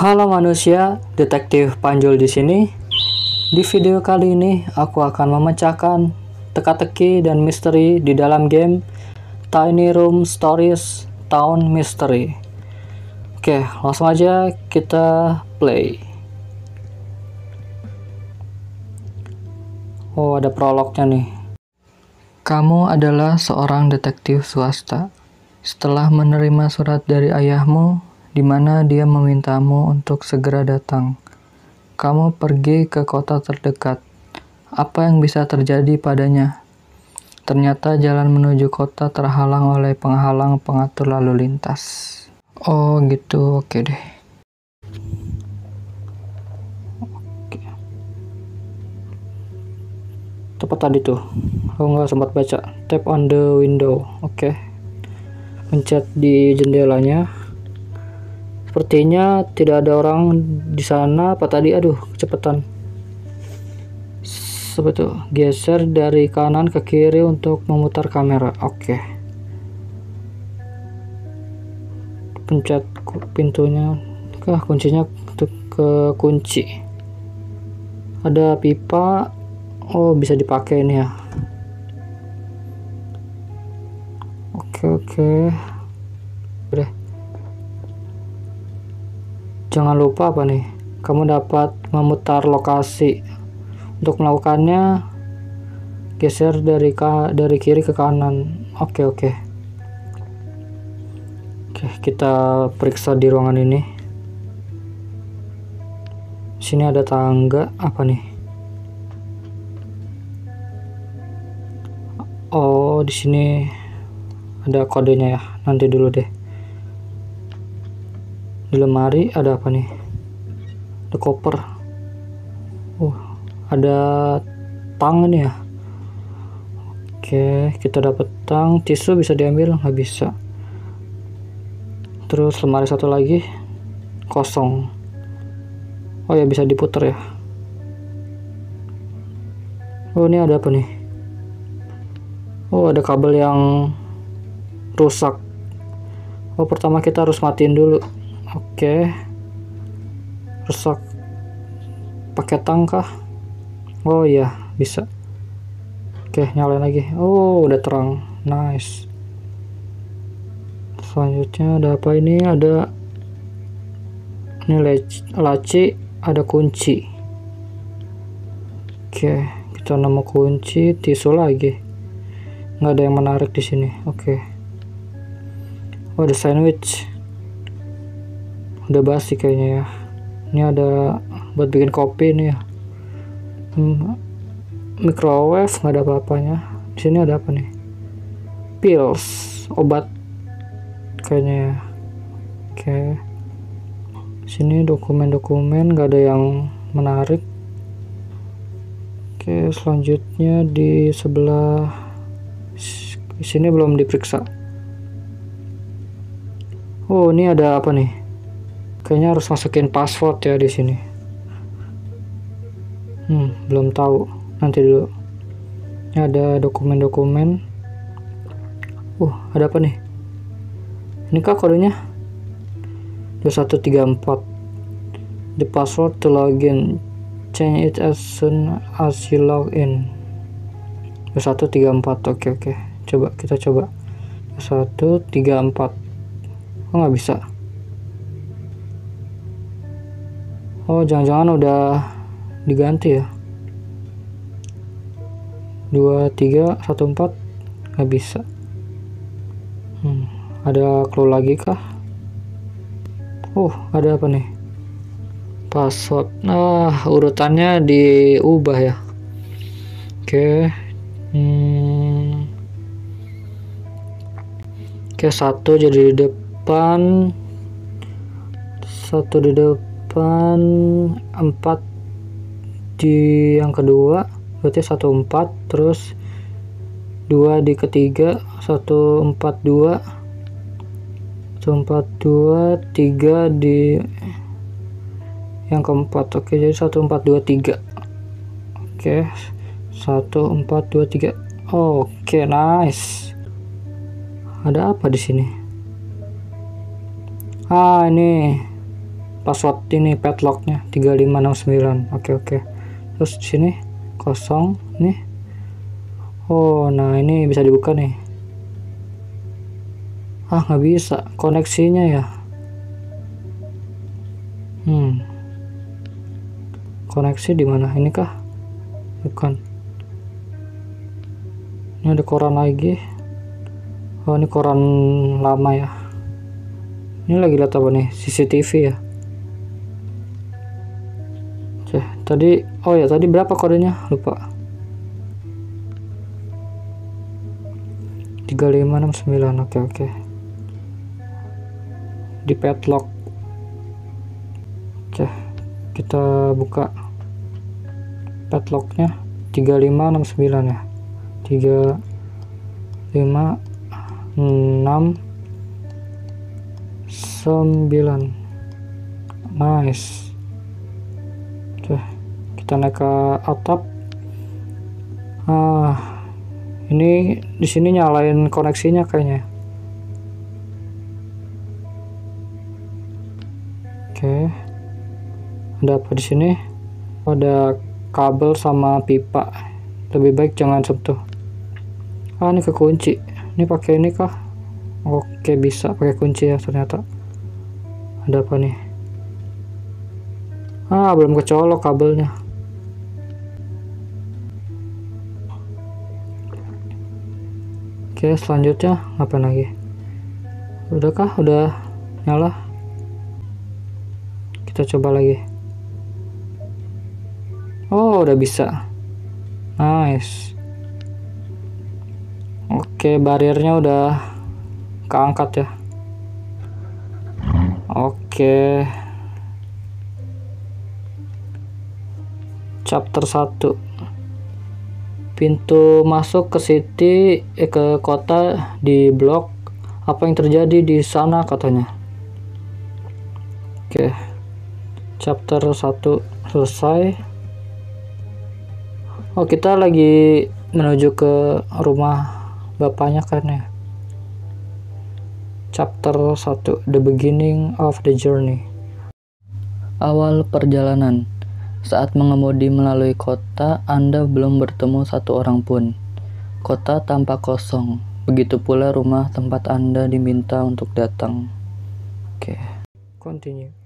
Halo manusia, detektif Panjul di sini. Di video kali ini aku akan memecahkan teka-teki dan misteri di dalam game Tiny Room Stories Town Mystery. Oke, langsung aja kita play. Oh, ada prolognya nih. Kamu adalah seorang detektif swasta. Setelah menerima surat dari ayahmu, di mana dia memintamu untuk segera datang, kamu pergi ke kota terdekat. Apa yang bisa terjadi padanya? Ternyata jalan menuju kota terhalang oleh penghalang pengatur lalu lintas. Oh, gitu. Oke deh. Tepat tadi tuh. Aku nggak sempat baca. Tap on the window. Oke. Pencet di jendelanya. Sepertinya tidak ada orang di sana. Apa tadi? Aduh, kecepatan. Itu. Geser dari kanan ke kiri untuk memutar kamera. Oke. Pencet pintunya. Kah kuncinya untuk ke kunci. Ada pipa. Oh, bisa dipakai ini ya. Oke, oke. Udah. Jangan lupa apa nih? Kamu dapat memutar lokasi. Untuk melakukannya, geser dari ka dari kiri ke kanan. Oke, oke. Oke, kita periksa di ruangan ini. Sini ada tangga apa nih? Oh, di sini ada kodenya ya. Nanti dulu deh. Di lemari ada apa nih? Ada koper. Uh, ada tang ini ya. Oke, kita dapat tang. Tisu bisa diambil? Nggak bisa. Terus lemari satu lagi kosong. Oh ya bisa diputar ya. Oh ini ada apa nih? Oh ada kabel yang rusak. Oh pertama kita harus matiin dulu. Oke. Rusak. Pakai tangkah? Oh iya, bisa. Oke, nyalain lagi. Oh, udah terang. Nice. Selanjutnya ada apa ini? Ada ini laci, ada kunci. Oke, kita nemu kunci, tisu lagi. Nggak ada yang menarik di sini. Oke. Oh, ada sandwich udah basi kayaknya ya. Ini ada buat bikin kopi nih ya. Hmm, microwave nggak ada apa-apanya. Di sini ada apa nih? Pills obat kayaknya ya. Oke. Sini dokumen-dokumen nggak ada yang menarik. Oke selanjutnya di sebelah sini belum diperiksa. Oh ini ada apa nih kayaknya harus masukin password ya di sini. Hmm belum tahu. Nanti dulu. Ini ada dokumen-dokumen. Uh ada apa nih? Ini kah kodenya? 2134 the password to login. Change it as soon as you log in. 2134 oke okay, oke okay. coba kita coba. 2134 kok nggak bisa Oh jangan-jangan udah diganti ya? 2314 nggak bisa. Hmm, ada clue lagi kah? Oh ada apa nih? Password. Nah urutannya diubah ya. Oke. Hmm. oke satu jadi di depan. Satu di depan 8 4 di yang kedua berarti 1 4 terus 2 di ketiga 1 4 2 1 4 2 3 di yang keempat. Oke jadi 1 4 2 3 oke 1 4 2 3 oke nice. Ada apa di sini? Ah ini password ini padlocknya 3569 oke oke. Terus di sini kosong nih. Oh nah ini bisa dibuka nih. Ah nggak bisa koneksinya ya. Hmm. Koneksi di mana? Ini kah? Bukan. Ini ada koran lagi. Oh ini koran lama ya. Ini lagi lihat apa nih? CCTV ya tadi oh ya tadi berapa kodenya? Lupa. 3569 oke oke. Di padlock. Oke kita buka padlocknya. 3569 ya. 35 6 9 nice kita naik ke atap. Ah ini di sini nyalain koneksinya kayaknya. Oke. Ada apa di sini? Ada kabel sama pipa. Lebih baik jangan sentuh. Ah ini kekunci. Ini pakai ini kah? Oke bisa pakai kunci ya ternyata. Ada apa nih? Ah belum kecolok kabelnya Oke, selanjutnya apa lagi? Udahkah? Udah nyala? Kita coba lagi. Oh, udah bisa. Nice. Oke, bariernya udah keangkat ya. Oke. Chapter 1 pintu masuk ke city eh, ke kota di blok. Apa yang terjadi di sana katanya. Oke. Chapter 1 selesai. Oh kita lagi menuju ke rumah bapaknya kan ya? Chapter 1 the beginning of the journey. Awal perjalanan saat mengemudi melalui kota, Anda belum bertemu satu orang pun. Kota tampak kosong, begitu pula rumah tempat Anda diminta untuk datang. Oke. Okay. Continue.